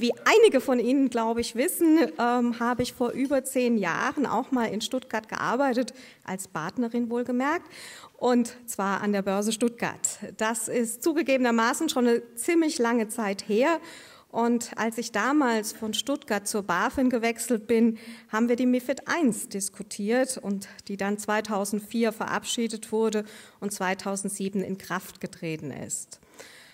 Wie einige von Ihnen, glaube ich, wissen, ähm, habe ich vor über zehn Jahren auch mal in Stuttgart gearbeitet, als Partnerin wohlgemerkt, und zwar an der Börse Stuttgart. Das ist zugegebenermaßen schon eine ziemlich lange Zeit her. Und als ich damals von Stuttgart zur BaFin gewechselt bin, haben wir die MIFID I diskutiert und die dann 2004 verabschiedet wurde und 2007 in Kraft getreten ist.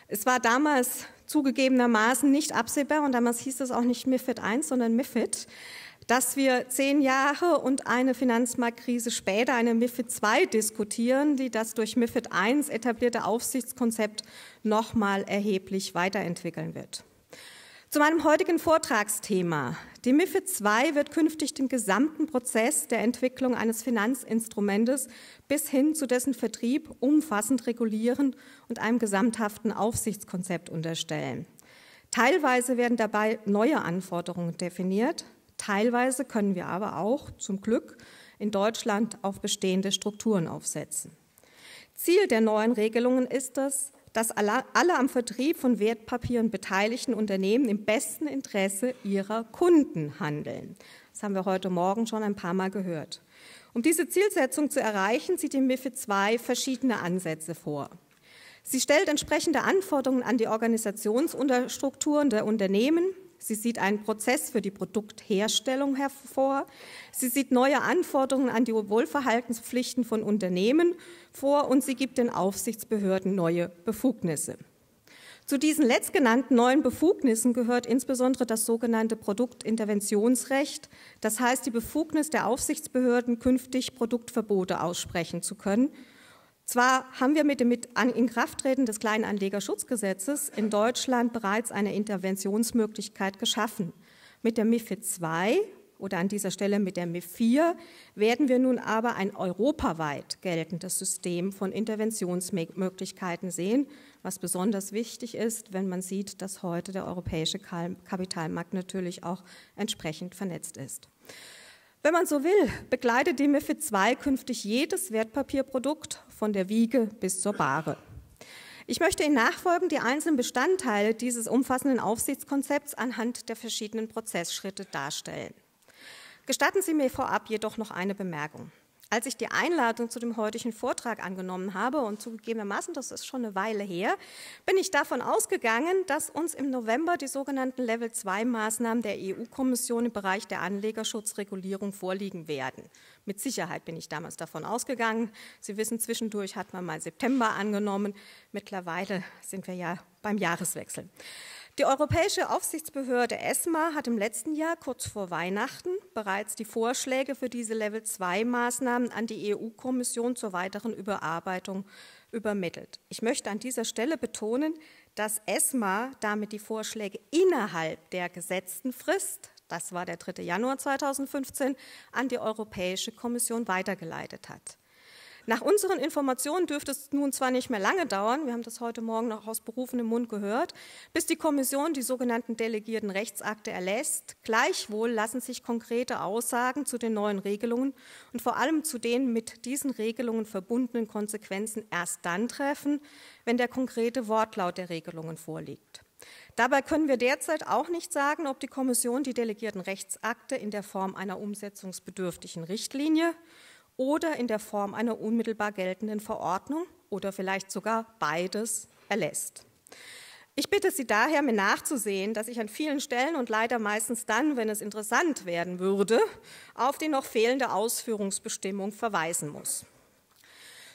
Es war damals zugegebenermaßen nicht absehbar und damals hieß es auch nicht MIFID I, sondern MIFID, dass wir zehn Jahre und eine Finanzmarktkrise später eine MIFID II diskutieren, die das durch MIFID I etablierte Aufsichtskonzept nochmal erheblich weiterentwickeln wird. Zu meinem heutigen Vortragsthema. Die MIFID II wird künftig den gesamten Prozess der Entwicklung eines Finanzinstrumentes bis hin zu dessen Vertrieb umfassend regulieren und einem gesamthaften Aufsichtskonzept unterstellen. Teilweise werden dabei neue Anforderungen definiert, teilweise können wir aber auch zum Glück in Deutschland auf bestehende Strukturen aufsetzen. Ziel der neuen Regelungen ist es, dass alle, am Vertrieb von Wertpapieren beteiligten Unternehmen im besten Interesse ihrer Kunden handeln. Das haben wir heute Morgen schon ein paar Mal gehört. Um diese Zielsetzung zu erreichen, sieht die MIFID II verschiedene Ansätze vor. Sie stellt entsprechende Anforderungen an die Organisationsstrukturen der Unternehmen, Sie sieht einen Prozess für die Produktherstellung hervor. Sie sieht neue Anforderungen an die Wohlverhaltenspflichten von Unternehmen vor und sie gibt den Aufsichtsbehörden neue Befugnisse. Zu diesen letztgenannten neuen Befugnissen gehört insbesondere das sogenannte Produktinterventionsrecht, das heißt die Befugnis der Aufsichtsbehörden, künftig Produktverbote aussprechen zu können zwar haben wir mit dem Inkrafttreten des Kleinanlegerschutzgesetzes in Deutschland bereits eine Interventionsmöglichkeit geschaffen. Mit der MIFID II oder an dieser Stelle mit der MIF 4 werden wir nun aber ein europaweit geltendes System von Interventionsmöglichkeiten sehen, was besonders wichtig ist, wenn man sieht, dass heute der europäische Kapitalmarkt natürlich auch entsprechend vernetzt ist. Wenn man so will, begleitet die MIFID II künftig jedes Wertpapierprodukt von der Wiege bis zur Bahre. Ich möchte Ihnen nachfolgend die einzelnen Bestandteile dieses umfassenden Aufsichtskonzepts anhand der verschiedenen Prozessschritte darstellen. Gestatten Sie mir vorab jedoch noch eine Bemerkung. Als ich die Einladung zu dem heutigen Vortrag angenommen habe, und zugegebenermaßen, das ist schon eine Weile her, bin ich davon ausgegangen, dass uns im November die sogenannten Level-2-Maßnahmen der EU-Kommission im Bereich der Anlegerschutzregulierung vorliegen werden. Mit Sicherheit bin ich damals davon ausgegangen. Sie wissen, zwischendurch hat man mal September angenommen. Mittlerweile sind wir ja beim Jahreswechsel. Die Europäische Aufsichtsbehörde ESMA hat im letzten Jahr kurz vor Weihnachten bereits die Vorschläge für diese Level-2-Maßnahmen an die EU-Kommission zur weiteren Überarbeitung übermittelt. Ich möchte an dieser Stelle betonen, dass ESMA damit die Vorschläge innerhalb der gesetzten Frist, das war der 3. Januar 2015, an die Europäische Kommission weitergeleitet hat. Nach unseren Informationen dürfte es nun zwar nicht mehr lange dauern, wir haben das heute Morgen noch aus berufenem Mund gehört, bis die Kommission die sogenannten delegierten Rechtsakte erlässt. Gleichwohl lassen sich konkrete Aussagen zu den neuen Regelungen und vor allem zu den mit diesen Regelungen verbundenen Konsequenzen erst dann treffen, wenn der konkrete Wortlaut der Regelungen vorliegt. Dabei können wir derzeit auch nicht sagen, ob die Kommission die delegierten Rechtsakte in der Form einer umsetzungsbedürftigen Richtlinie oder in der Form einer unmittelbar geltenden Verordnung oder vielleicht sogar beides erlässt. Ich bitte Sie daher, mir nachzusehen, dass ich an vielen Stellen und leider meistens dann, wenn es interessant werden würde, auf die noch fehlende Ausführungsbestimmung verweisen muss.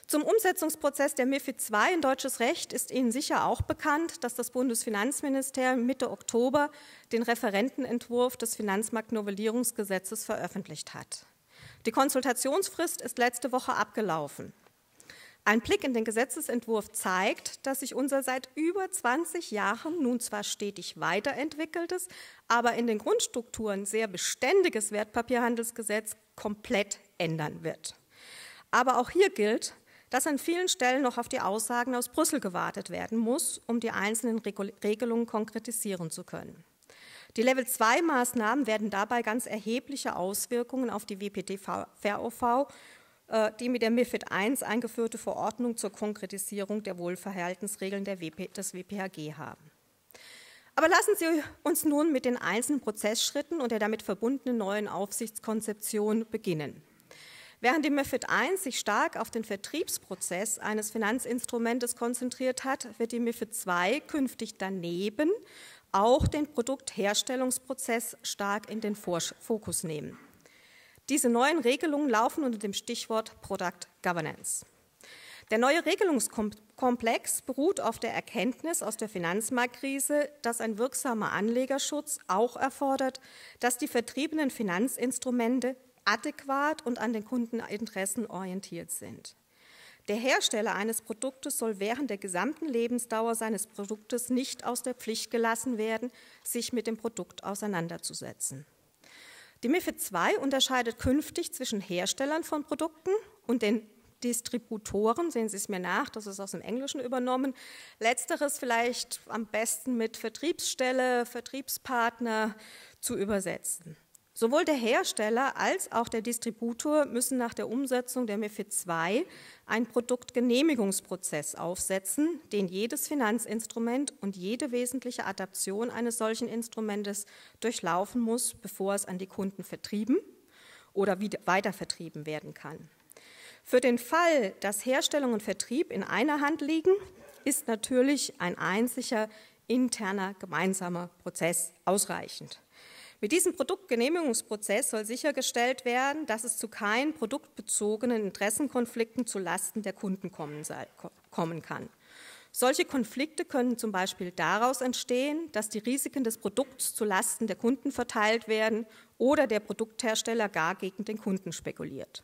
Zum Umsetzungsprozess der MIFID II in deutsches Recht ist Ihnen sicher auch bekannt, dass das Bundesfinanzministerium Mitte Oktober den Referentenentwurf des Finanzmarktnovellierungsgesetzes veröffentlicht hat. Die Konsultationsfrist ist letzte Woche abgelaufen. Ein Blick in den Gesetzesentwurf zeigt, dass sich unser seit über 20 Jahren nun zwar stetig weiterentwickeltes, aber in den Grundstrukturen sehr beständiges Wertpapierhandelsgesetz komplett ändern wird. Aber auch hier gilt, dass an vielen Stellen noch auf die Aussagen aus Brüssel gewartet werden muss, um die einzelnen Regelungen konkretisieren zu können. Die Level-2-Maßnahmen werden dabei ganz erhebliche Auswirkungen auf die WPD-VOV, äh, die mit der MIFID I eingeführte Verordnung zur Konkretisierung der Wohlverhaltensregeln der WP, des WPHG haben. Aber lassen Sie uns nun mit den einzelnen Prozessschritten und der damit verbundenen neuen Aufsichtskonzeption beginnen. Während die MIFID I sich stark auf den Vertriebsprozess eines Finanzinstrumentes konzentriert hat, wird die MIFID II künftig daneben auch den Produktherstellungsprozess stark in den Fokus nehmen. Diese neuen Regelungen laufen unter dem Stichwort Product Governance. Der neue Regelungskomplex beruht auf der Erkenntnis aus der Finanzmarktkrise, dass ein wirksamer Anlegerschutz auch erfordert, dass die vertriebenen Finanzinstrumente adäquat und an den Kundeninteressen orientiert sind. Der Hersteller eines Produktes soll während der gesamten Lebensdauer seines Produktes nicht aus der Pflicht gelassen werden, sich mit dem Produkt auseinanderzusetzen. Die MIFID II unterscheidet künftig zwischen Herstellern von Produkten und den Distributoren, sehen Sie es mir nach, das ist aus dem Englischen übernommen. Letzteres vielleicht am besten mit Vertriebsstelle, Vertriebspartner zu übersetzen. Sowohl der Hersteller als auch der Distributor müssen nach der Umsetzung der MIFID II einen Produktgenehmigungsprozess aufsetzen, den jedes Finanzinstrument und jede wesentliche Adaption eines solchen Instrumentes durchlaufen muss, bevor es an die Kunden vertrieben oder weitervertrieben werden kann. Für den Fall, dass Herstellung und Vertrieb in einer Hand liegen, ist natürlich ein einziger interner gemeinsamer Prozess ausreichend. Mit diesem Produktgenehmigungsprozess soll sichergestellt werden, dass es zu keinen produktbezogenen Interessenkonflikten zu Lasten der Kunden kommen kann. Solche Konflikte können zum Beispiel daraus entstehen, dass die Risiken des Produkts zu Lasten der Kunden verteilt werden oder der Produkthersteller gar gegen den Kunden spekuliert.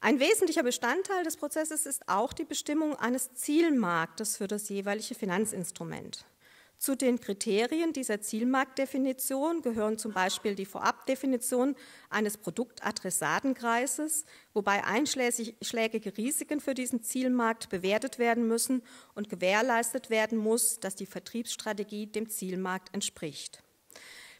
Ein wesentlicher Bestandteil des Prozesses ist auch die Bestimmung eines Zielmarktes für das jeweilige Finanzinstrument. Zu den Kriterien dieser Zielmarktdefinition gehören zum Beispiel die Vorabdefinition eines Produktadressatenkreises, wobei einschlägige Risiken für diesen Zielmarkt bewertet werden müssen und gewährleistet werden muss, dass die Vertriebsstrategie dem Zielmarkt entspricht.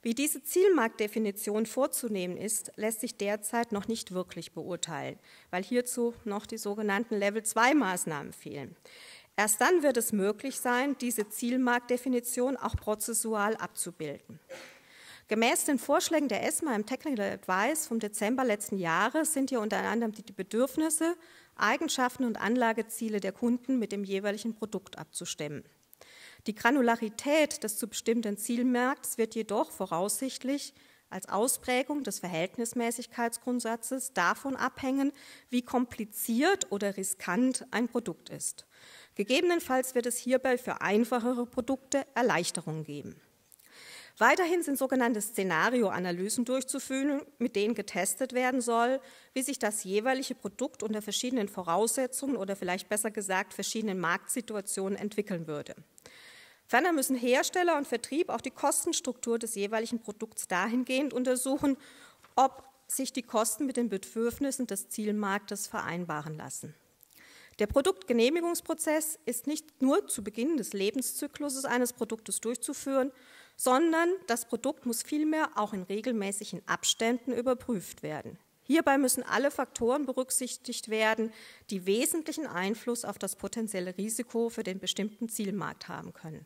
Wie diese Zielmarktdefinition vorzunehmen ist, lässt sich derzeit noch nicht wirklich beurteilen, weil hierzu noch die sogenannten Level-2-Maßnahmen fehlen. Erst dann wird es möglich sein, diese Zielmarktdefinition auch prozessual abzubilden. Gemäß den Vorschlägen der ESMA im Technical Advice vom Dezember letzten Jahres sind hier unter anderem die Bedürfnisse, Eigenschaften und Anlageziele der Kunden mit dem jeweiligen Produkt abzustimmen. Die Granularität des zu bestimmten Zielmarkts wird jedoch voraussichtlich als Ausprägung des Verhältnismäßigkeitsgrundsatzes davon abhängen, wie kompliziert oder riskant ein Produkt ist. Gegebenenfalls wird es hierbei für einfachere Produkte Erleichterungen geben. Weiterhin sind sogenannte Szenarioanalysen durchzuführen, mit denen getestet werden soll, wie sich das jeweilige Produkt unter verschiedenen Voraussetzungen oder vielleicht besser gesagt verschiedenen Marktsituationen entwickeln würde. Ferner müssen Hersteller und Vertrieb auch die Kostenstruktur des jeweiligen Produkts dahingehend untersuchen, ob sich die Kosten mit den Bedürfnissen des Zielmarktes vereinbaren lassen. Der Produktgenehmigungsprozess ist nicht nur zu Beginn des Lebenszykluses eines Produktes durchzuführen, sondern das Produkt muss vielmehr auch in regelmäßigen Abständen überprüft werden. Hierbei müssen alle Faktoren berücksichtigt werden, die wesentlichen Einfluss auf das potenzielle Risiko für den bestimmten Zielmarkt haben können.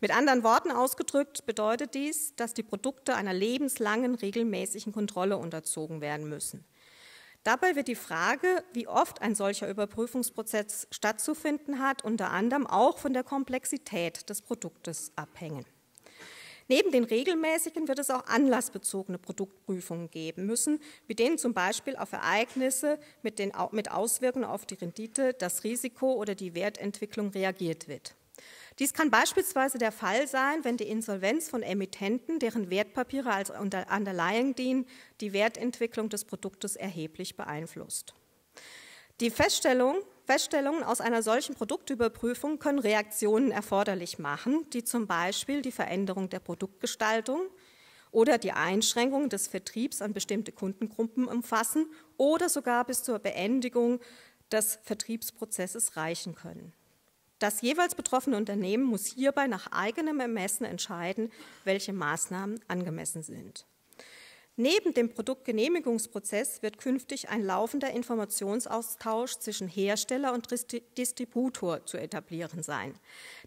Mit anderen Worten ausgedrückt bedeutet dies, dass die Produkte einer lebenslangen regelmäßigen Kontrolle unterzogen werden müssen. Dabei wird die Frage, wie oft ein solcher Überprüfungsprozess stattzufinden hat, unter anderem auch von der Komplexität des Produktes abhängen. Neben den regelmäßigen wird es auch anlassbezogene Produktprüfungen geben müssen, mit denen zum Beispiel auf Ereignisse mit, den, mit Auswirkungen auf die Rendite, das Risiko oder die Wertentwicklung reagiert wird. Dies kann beispielsweise der Fall sein, wenn die Insolvenz von Emittenten, deren Wertpapiere als Underlying dienen, die Wertentwicklung des Produktes erheblich beeinflusst. Die Feststellung, Feststellungen aus einer solchen Produktüberprüfung können Reaktionen erforderlich machen, die zum Beispiel die Veränderung der Produktgestaltung oder die Einschränkung des Vertriebs an bestimmte Kundengruppen umfassen oder sogar bis zur Beendigung des Vertriebsprozesses reichen können. Das jeweils betroffene Unternehmen muss hierbei nach eigenem Ermessen entscheiden, welche Maßnahmen angemessen sind. Neben dem Produktgenehmigungsprozess wird künftig ein laufender Informationsaustausch zwischen Hersteller und Distributor zu etablieren sein.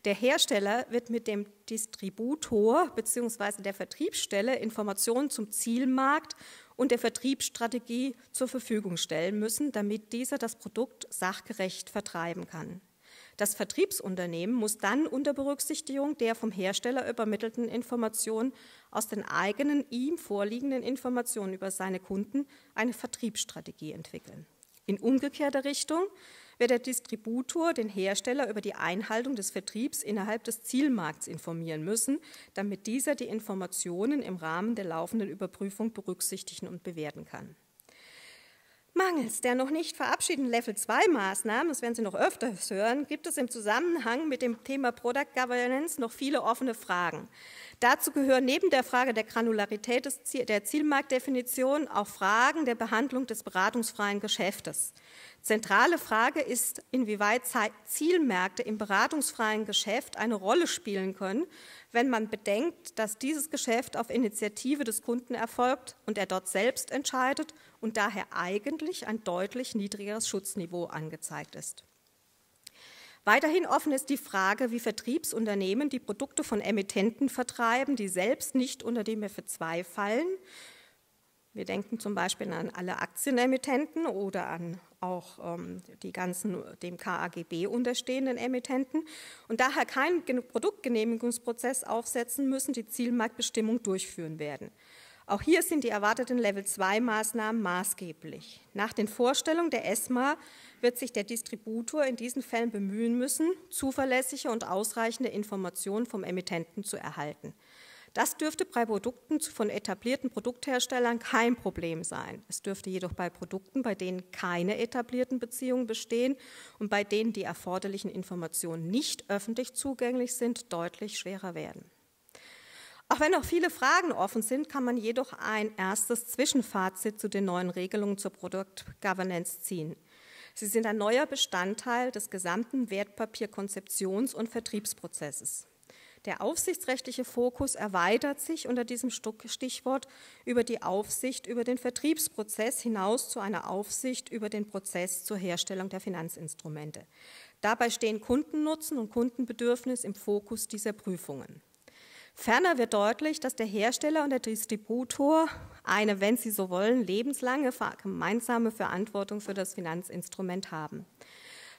Der Hersteller wird mit dem Distributor bzw. der Vertriebsstelle Informationen zum Zielmarkt und der Vertriebsstrategie zur Verfügung stellen müssen, damit dieser das Produkt sachgerecht vertreiben kann. Das Vertriebsunternehmen muss dann unter Berücksichtigung der vom Hersteller übermittelten Informationen aus den eigenen ihm vorliegenden Informationen über seine Kunden eine Vertriebsstrategie entwickeln. In umgekehrter Richtung wird der Distributor den Hersteller über die Einhaltung des Vertriebs innerhalb des Zielmarkts informieren müssen, damit dieser die Informationen im Rahmen der laufenden Überprüfung berücksichtigen und bewerten kann. Mangels der noch nicht verabschiedeten Level 2 Maßnahmen, das werden Sie noch öfters hören, gibt es im Zusammenhang mit dem Thema Product Governance noch viele offene Fragen. Dazu gehören neben der Frage der Granularität der Zielmarktdefinition auch Fragen der Behandlung des beratungsfreien Geschäftes. Zentrale Frage ist, inwieweit Zielmärkte im beratungsfreien Geschäft eine Rolle spielen können, wenn man bedenkt, dass dieses Geschäft auf Initiative des Kunden erfolgt und er dort selbst entscheidet und daher eigentlich ein deutlich niedrigeres Schutzniveau angezeigt ist. Weiterhin offen ist die Frage, wie Vertriebsunternehmen die Produkte von Emittenten vertreiben, die selbst nicht unter MIFID II fallen. Wir denken zum Beispiel an alle Aktienemittenten oder an auch ähm, die ganzen dem KAGB unterstehenden Emittenten und daher keinen Produktgenehmigungsprozess aufsetzen müssen, die Zielmarktbestimmung durchführen werden. Auch hier sind die erwarteten Level-2-Maßnahmen maßgeblich. Nach den Vorstellungen der ESMA wird sich der Distributor in diesen Fällen bemühen müssen, zuverlässige und ausreichende Informationen vom Emittenten zu erhalten. Das dürfte bei Produkten von etablierten Produktherstellern kein Problem sein. Es dürfte jedoch bei Produkten, bei denen keine etablierten Beziehungen bestehen und bei denen die erforderlichen Informationen nicht öffentlich zugänglich sind, deutlich schwerer werden. Auch wenn noch viele Fragen offen sind, kann man jedoch ein erstes Zwischenfazit zu den neuen Regelungen zur Product Governance ziehen. Sie sind ein neuer Bestandteil des gesamten Wertpapierkonzeptions- und Vertriebsprozesses. Der aufsichtsrechtliche Fokus erweitert sich unter diesem Stichwort über die Aufsicht über den Vertriebsprozess hinaus zu einer Aufsicht über den Prozess zur Herstellung der Finanzinstrumente. Dabei stehen Kundennutzen und Kundenbedürfnis im Fokus dieser Prüfungen. Ferner wird deutlich, dass der Hersteller und der Distributor eine, wenn Sie so wollen, lebenslange gemeinsame Verantwortung für das Finanzinstrument haben.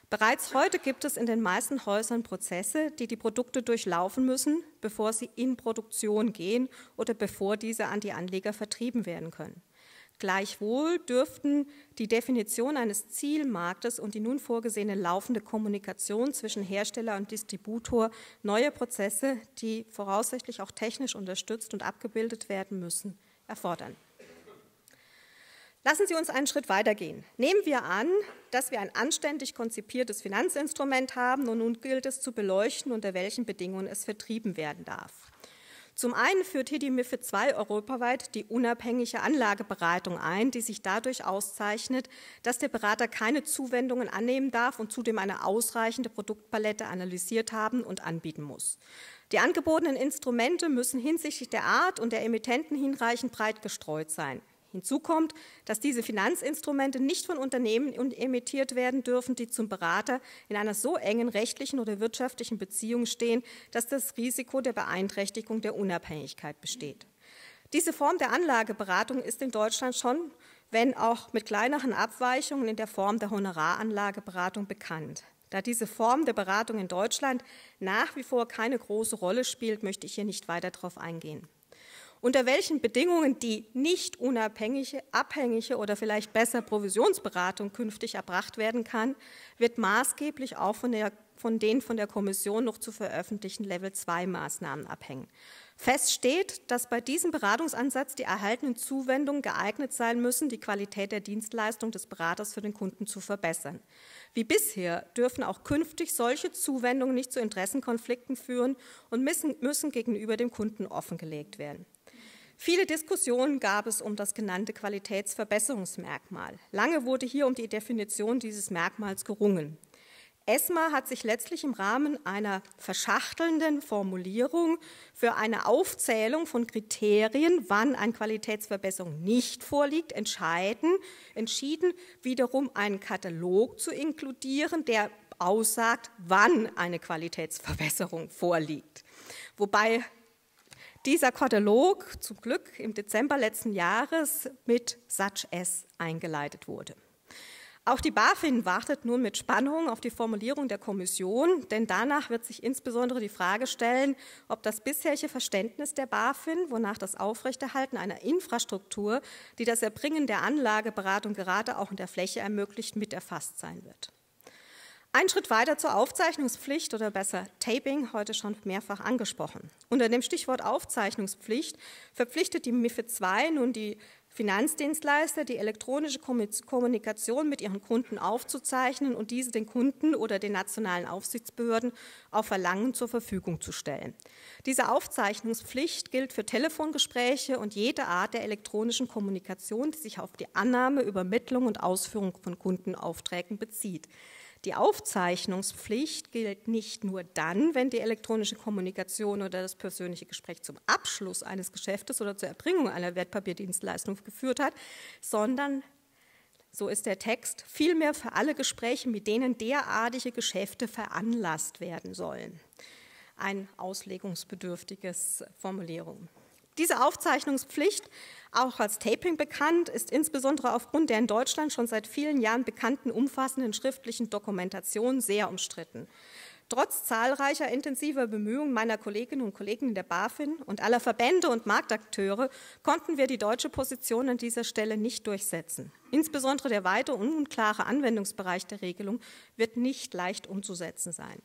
Bereits heute gibt es in den meisten Häusern Prozesse, die die Produkte durchlaufen müssen, bevor sie in Produktion gehen oder bevor diese an die Anleger vertrieben werden können. Gleichwohl dürften die Definition eines Zielmarktes und die nun vorgesehene laufende Kommunikation zwischen Hersteller und Distributor neue Prozesse, die voraussichtlich auch technisch unterstützt und abgebildet werden müssen, erfordern. Lassen Sie uns einen Schritt weitergehen. Nehmen wir an, dass wir ein anständig konzipiertes Finanzinstrument haben und nun gilt es zu beleuchten, unter welchen Bedingungen es vertrieben werden darf. Zum einen führt hier die MIFID II europaweit die unabhängige Anlageberatung ein, die sich dadurch auszeichnet, dass der Berater keine Zuwendungen annehmen darf und zudem eine ausreichende Produktpalette analysiert haben und anbieten muss. Die angebotenen Instrumente müssen hinsichtlich der Art und der Emittenten hinreichend breit gestreut sein. Hinzu kommt, dass diese Finanzinstrumente nicht von Unternehmen emittiert werden dürfen, die zum Berater in einer so engen rechtlichen oder wirtschaftlichen Beziehung stehen, dass das Risiko der Beeinträchtigung der Unabhängigkeit besteht. Diese Form der Anlageberatung ist in Deutschland schon, wenn auch mit kleineren Abweichungen in der Form der Honoraranlageberatung bekannt. Da diese Form der Beratung in Deutschland nach wie vor keine große Rolle spielt, möchte ich hier nicht weiter darauf eingehen unter welchen Bedingungen die nicht unabhängige, abhängige oder vielleicht besser Provisionsberatung künftig erbracht werden kann, wird maßgeblich auch von, der, von den von der Kommission noch zu veröffentlichten Level-2-Maßnahmen abhängen. Fest steht, dass bei diesem Beratungsansatz die erhaltenen Zuwendungen geeignet sein müssen, die Qualität der Dienstleistung des Beraters für den Kunden zu verbessern. Wie bisher dürfen auch künftig solche Zuwendungen nicht zu Interessenkonflikten führen und müssen, müssen gegenüber dem Kunden offengelegt werden. Viele Diskussionen gab es um das genannte Qualitätsverbesserungsmerkmal. Lange wurde hier um die Definition dieses Merkmals gerungen. ESMA hat sich letztlich im Rahmen einer verschachtelnden Formulierung für eine Aufzählung von Kriterien, wann eine Qualitätsverbesserung nicht vorliegt, entscheiden, entschieden, wiederum einen Katalog zu inkludieren, der aussagt, wann eine Qualitätsverbesserung vorliegt. Wobei dieser Katalog zum Glück im Dezember letzten Jahres mit Such S eingeleitet wurde. Auch die BaFin wartet nun mit Spannung auf die Formulierung der Kommission, denn danach wird sich insbesondere die Frage stellen, ob das bisherige Verständnis der BaFin, wonach das Aufrechterhalten einer Infrastruktur, die das Erbringen der Anlageberatung gerade auch in der Fläche ermöglicht, mit erfasst sein wird. Ein Schritt weiter zur Aufzeichnungspflicht oder besser Taping, heute schon mehrfach angesprochen. Unter dem Stichwort Aufzeichnungspflicht verpflichtet die MIFID II nun die Finanzdienstleister, die elektronische Kommunikation mit ihren Kunden aufzuzeichnen und diese den Kunden oder den nationalen Aufsichtsbehörden auf Verlangen zur Verfügung zu stellen. Diese Aufzeichnungspflicht gilt für Telefongespräche und jede Art der elektronischen Kommunikation, die sich auf die Annahme, Übermittlung und Ausführung von Kundenaufträgen bezieht. Die Aufzeichnungspflicht gilt nicht nur dann, wenn die elektronische Kommunikation oder das persönliche Gespräch zum Abschluss eines Geschäftes oder zur Erbringung einer Wertpapierdienstleistung geführt hat, sondern so ist der Text vielmehr für alle Gespräche, mit denen derartige Geschäfte veranlasst werden sollen. Ein auslegungsbedürftiges Formulierung. Diese Aufzeichnungspflicht, auch als Taping bekannt, ist insbesondere aufgrund der in Deutschland schon seit vielen Jahren bekannten umfassenden schriftlichen Dokumentation sehr umstritten. Trotz zahlreicher intensiver Bemühungen meiner Kolleginnen und Kollegen in der BaFin und aller Verbände und Marktakteure konnten wir die deutsche Position an dieser Stelle nicht durchsetzen. Insbesondere der weite und unklare Anwendungsbereich der Regelung wird nicht leicht umzusetzen sein.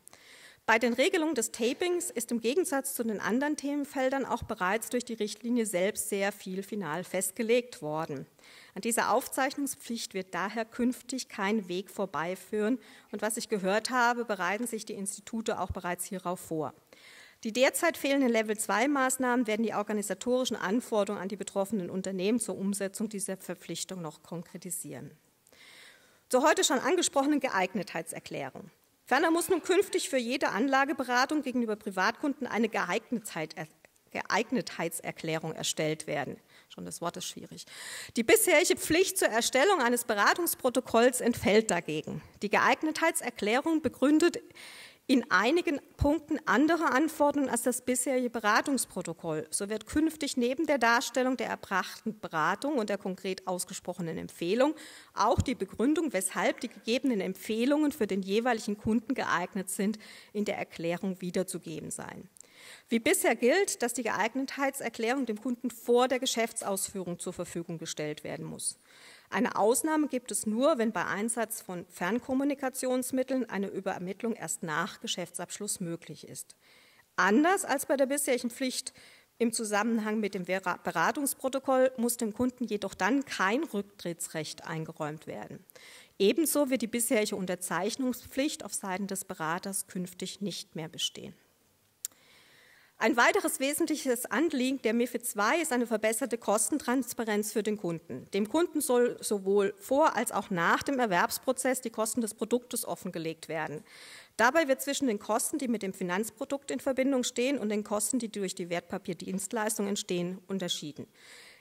Bei den Regelungen des Tapings ist im Gegensatz zu den anderen Themenfeldern auch bereits durch die Richtlinie selbst sehr viel final festgelegt worden. An dieser Aufzeichnungspflicht wird daher künftig kein Weg vorbeiführen. Und was ich gehört habe, bereiten sich die Institute auch bereits hierauf vor. Die derzeit fehlenden Level-2-Maßnahmen werden die organisatorischen Anforderungen an die betroffenen Unternehmen zur Umsetzung dieser Verpflichtung noch konkretisieren. Zur heute schon angesprochenen Geeignetheitserklärung. Ferner muss nun künftig für jede Anlageberatung gegenüber Privatkunden eine Geeignetheitserklärung erstellt werden. Schon das Wort ist schwierig. Die bisherige Pflicht zur Erstellung eines Beratungsprotokolls entfällt dagegen. Die Geeignetheitserklärung begründet in einigen Punkten andere Anforderungen als das bisherige Beratungsprotokoll. So wird künftig neben der Darstellung der erbrachten Beratung und der konkret ausgesprochenen Empfehlung auch die Begründung, weshalb die gegebenen Empfehlungen für den jeweiligen Kunden geeignet sind, in der Erklärung wiederzugeben sein. Wie bisher gilt, dass die Geeignetheitserklärung dem Kunden vor der Geschäftsausführung zur Verfügung gestellt werden muss. Eine Ausnahme gibt es nur, wenn bei Einsatz von Fernkommunikationsmitteln eine Überermittlung erst nach Geschäftsabschluss möglich ist. Anders als bei der bisherigen Pflicht im Zusammenhang mit dem Beratungsprotokoll muss dem Kunden jedoch dann kein Rücktrittsrecht eingeräumt werden. Ebenso wird die bisherige Unterzeichnungspflicht auf Seiten des Beraters künftig nicht mehr bestehen. Ein weiteres wesentliches Anliegen der MIFID II ist eine verbesserte Kostentransparenz für den Kunden. Dem Kunden soll sowohl vor als auch nach dem Erwerbsprozess die Kosten des Produktes offengelegt werden. Dabei wird zwischen den Kosten, die mit dem Finanzprodukt in Verbindung stehen, und den Kosten, die durch die Wertpapierdienstleistung entstehen, unterschieden.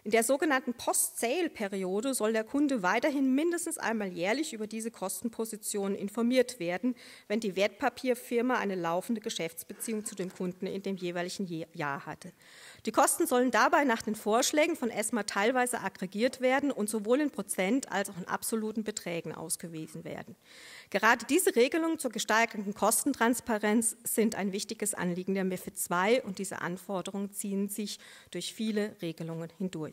In der sogenannten Post-Sale-Periode soll der Kunde weiterhin mindestens einmal jährlich über diese Kostenpositionen informiert werden, wenn die Wertpapierfirma eine laufende Geschäftsbeziehung zu dem Kunden in dem jeweiligen Jahr hatte. Die Kosten sollen dabei nach den Vorschlägen von ESMA teilweise aggregiert werden und sowohl in Prozent als auch in absoluten Beträgen ausgewiesen werden. Gerade diese Regelungen zur gesteigerten Kostentransparenz sind ein wichtiges Anliegen der MIFID II und diese Anforderungen ziehen sich durch viele Regelungen hindurch.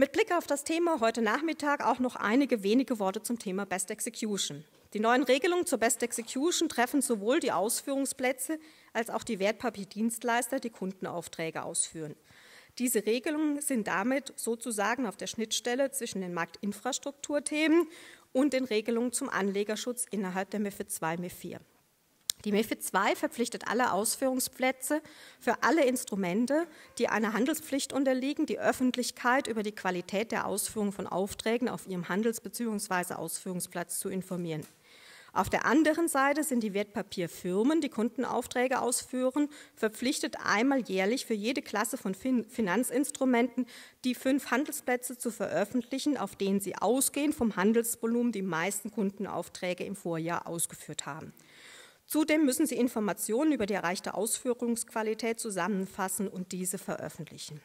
Mit Blick auf das Thema heute Nachmittag auch noch einige wenige Worte zum Thema Best Execution. Die neuen Regelungen zur Best Execution treffen sowohl die Ausführungsplätze als auch die Wertpapierdienstleister, die Kundenaufträge ausführen. Diese Regelungen sind damit sozusagen auf der Schnittstelle zwischen den Marktinfrastrukturthemen und den Regelungen zum Anlegerschutz innerhalb der MIFID II, MIFIR. Die MIFID II verpflichtet alle Ausführungsplätze für alle Instrumente, die einer Handelspflicht unterliegen, die Öffentlichkeit über die Qualität der Ausführung von Aufträgen auf ihrem Handels- bzw. Ausführungsplatz zu informieren. Auf der anderen Seite sind die Wertpapierfirmen, die Kundenaufträge ausführen, verpflichtet, einmal jährlich für jede Klasse von Finanzinstrumenten die fünf Handelsplätze zu veröffentlichen, auf denen sie ausgehend vom Handelsvolumen die meisten Kundenaufträge im Vorjahr ausgeführt haben. Zudem müssen sie Informationen über die erreichte Ausführungsqualität zusammenfassen und diese veröffentlichen.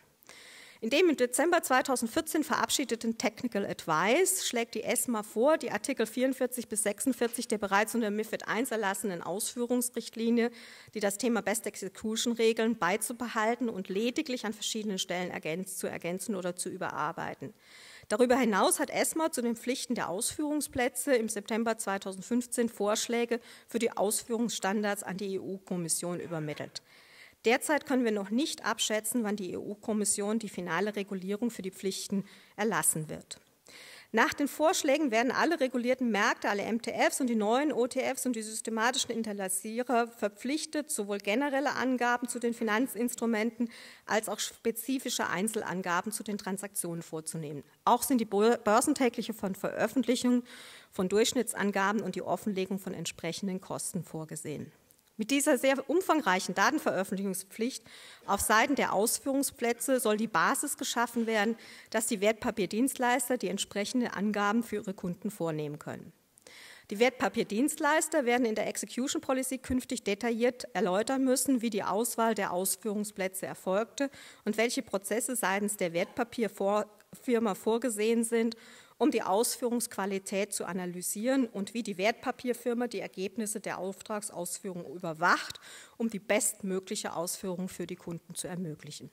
In dem im Dezember 2014 verabschiedeten Technical Advice schlägt die ESMA vor, die Artikel 44 bis 46 der bereits unter MIFID I erlassenen Ausführungsrichtlinie, die das Thema Best Execution regeln, beizubehalten und lediglich an verschiedenen Stellen ergänzt, zu ergänzen oder zu überarbeiten. Darüber hinaus hat ESMA zu den Pflichten der Ausführungsplätze im September 2015 Vorschläge für die Ausführungsstandards an die EU-Kommission übermittelt. Derzeit können wir noch nicht abschätzen, wann die EU-Kommission die finale Regulierung für die Pflichten erlassen wird. Nach den Vorschlägen werden alle regulierten Märkte, alle MTFs und die neuen OTFs und die systematischen Interlassierer verpflichtet, sowohl generelle Angaben zu den Finanzinstrumenten als auch spezifische Einzelangaben zu den Transaktionen vorzunehmen. Auch sind die börsentägliche von Veröffentlichung von Durchschnittsangaben und die Offenlegung von entsprechenden Kosten vorgesehen. Mit dieser sehr umfangreichen Datenveröffentlichungspflicht auf Seiten der Ausführungsplätze soll die Basis geschaffen werden, dass die Wertpapierdienstleister die entsprechenden Angaben für ihre Kunden vornehmen können. Die Wertpapierdienstleister werden in der Execution Policy künftig detailliert erläutern müssen, wie die Auswahl der Ausführungsplätze erfolgte und welche Prozesse seitens der Wertpapierfirma vorgesehen sind, um die Ausführungsqualität zu analysieren und wie die Wertpapierfirma die Ergebnisse der Auftragsausführung überwacht, um die bestmögliche Ausführung für die Kunden zu ermöglichen.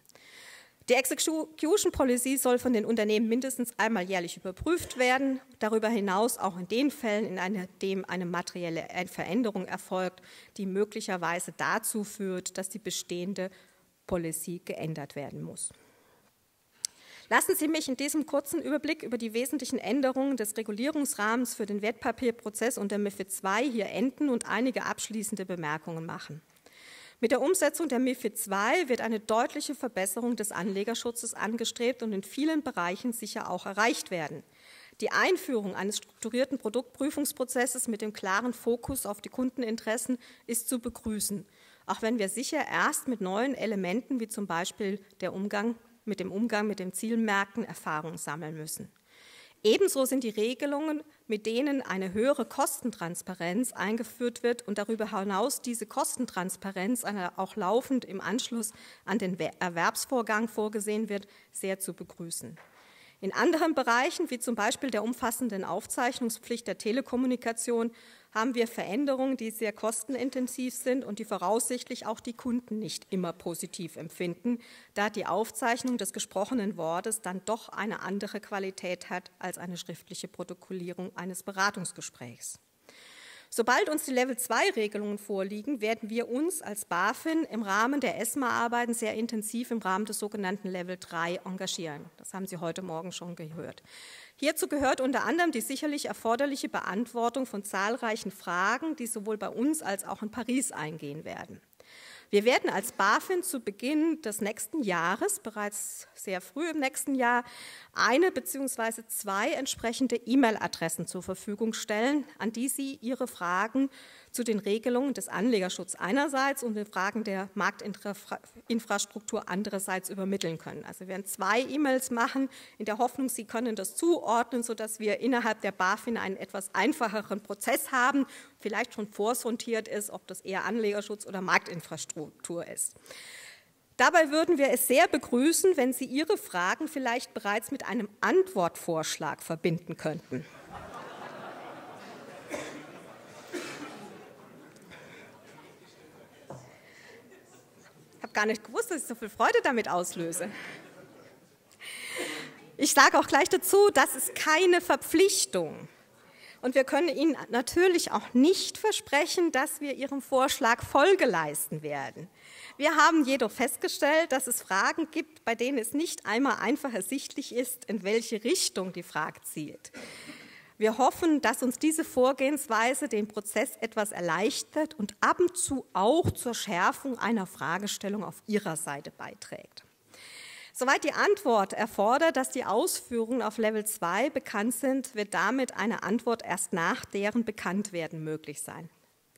Die Execution Policy soll von den Unternehmen mindestens einmal jährlich überprüft werden, darüber hinaus auch in den Fällen, in dem eine materielle Veränderung erfolgt, die möglicherweise dazu führt, dass die bestehende Policy geändert werden muss. Lassen Sie mich in diesem kurzen Überblick über die wesentlichen Änderungen des Regulierungsrahmens für den Wertpapierprozess unter MIFID II hier enden und einige abschließende Bemerkungen machen. Mit der Umsetzung der MIFID II wird eine deutliche Verbesserung des Anlegerschutzes angestrebt und in vielen Bereichen sicher auch erreicht werden. Die Einführung eines strukturierten Produktprüfungsprozesses mit dem klaren Fokus auf die Kundeninteressen ist zu begrüßen, auch wenn wir sicher erst mit neuen Elementen wie zum Beispiel der Umgang mit dem Umgang mit den Zielmärkten Erfahrung sammeln müssen. Ebenso sind die Regelungen, mit denen eine höhere Kostentransparenz eingeführt wird und darüber hinaus diese Kostentransparenz auch laufend im Anschluss an den Erwerbsvorgang vorgesehen wird, sehr zu begrüßen. In anderen Bereichen, wie zum Beispiel der umfassenden Aufzeichnungspflicht der Telekommunikation, haben wir Veränderungen, die sehr kostenintensiv sind und die voraussichtlich auch die Kunden nicht immer positiv empfinden, da die Aufzeichnung des gesprochenen Wortes dann doch eine andere Qualität hat als eine schriftliche Protokollierung eines Beratungsgesprächs. Sobald uns die Level-2-Regelungen vorliegen, werden wir uns als BaFin im Rahmen der ESMA-Arbeiten sehr intensiv im Rahmen des sogenannten Level 3 engagieren. Das haben Sie heute Morgen schon gehört. Hierzu gehört unter anderem die sicherlich erforderliche Beantwortung von zahlreichen Fragen, die sowohl bei uns als auch in Paris eingehen werden. Wir werden als BaFin zu Beginn des nächsten Jahres, bereits sehr früh im nächsten Jahr, eine bzw. zwei entsprechende E-Mail-Adressen zur Verfügung stellen, an die Sie Ihre Fragen zu den Regelungen des Anlegerschutzes einerseits und den Fragen der Marktinfrastruktur andererseits übermitteln können. Also wir werden zwei E-Mails machen, in der Hoffnung, Sie können das zuordnen, sodass wir innerhalb der BaFin einen etwas einfacheren Prozess haben, vielleicht schon vorsortiert ist, ob das eher Anlegerschutz oder Marktinfrastruktur ist. Dabei würden wir es sehr begrüßen, wenn Sie Ihre Fragen vielleicht bereits mit einem Antwortvorschlag verbinden könnten. Habe gar nicht gewusst, dass ich so viel Freude damit auslöse. Ich sage auch gleich dazu, das ist keine Verpflichtung. Und wir können Ihnen natürlich auch nicht versprechen, dass wir Ihrem Vorschlag Folge leisten werden. Wir haben jedoch festgestellt, dass es Fragen gibt, bei denen es nicht einmal einfach ersichtlich ist, in welche Richtung die Frage zielt. Wir hoffen, dass uns diese Vorgehensweise den Prozess etwas erleichtert und ab und zu auch zur Schärfung einer Fragestellung auf Ihrer Seite beiträgt. Soweit die Antwort erfordert, dass die Ausführungen auf Level 2 bekannt sind, wird damit eine Antwort erst nach deren Bekanntwerden möglich sein.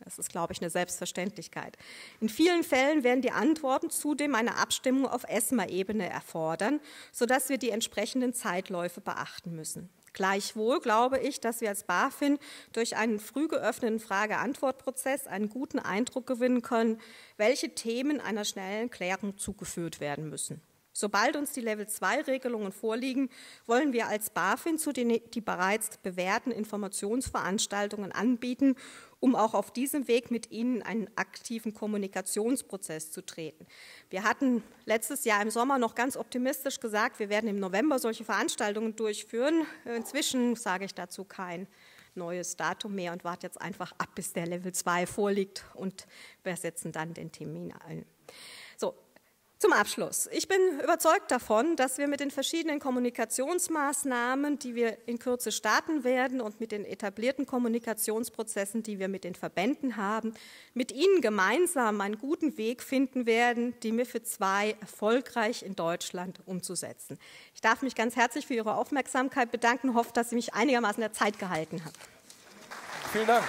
Das ist, glaube ich, eine Selbstverständlichkeit. In vielen Fällen werden die Antworten zudem eine Abstimmung auf ESMA-Ebene erfordern, sodass wir die entsprechenden Zeitläufe beachten müssen. Gleichwohl glaube ich, dass wir als BaFin durch einen früh geöffneten Frage-Antwort-Prozess einen guten Eindruck gewinnen können, welche Themen einer schnellen Klärung zugeführt werden müssen. Sobald uns die Level-2-Regelungen vorliegen, wollen wir als BaFin zu den die bereits bewährten Informationsveranstaltungen anbieten, um auch auf diesem Weg mit Ihnen einen aktiven Kommunikationsprozess zu treten. Wir hatten letztes Jahr im Sommer noch ganz optimistisch gesagt, wir werden im November solche Veranstaltungen durchführen. Inzwischen sage ich dazu kein neues Datum mehr und warte jetzt einfach ab, bis der Level 2 vorliegt und wir setzen dann den Termin ein. So, zum Abschluss. Ich bin überzeugt davon, dass wir mit den verschiedenen Kommunikationsmaßnahmen, die wir in Kürze starten werden und mit den etablierten Kommunikationsprozessen, die wir mit den Verbänden haben, mit Ihnen gemeinsam einen guten Weg finden werden, die MIFID II erfolgreich in Deutschland umzusetzen. Ich darf mich ganz herzlich für Ihre Aufmerksamkeit bedanken und hoffe, dass Sie mich einigermaßen der Zeit gehalten haben. Vielen Dank.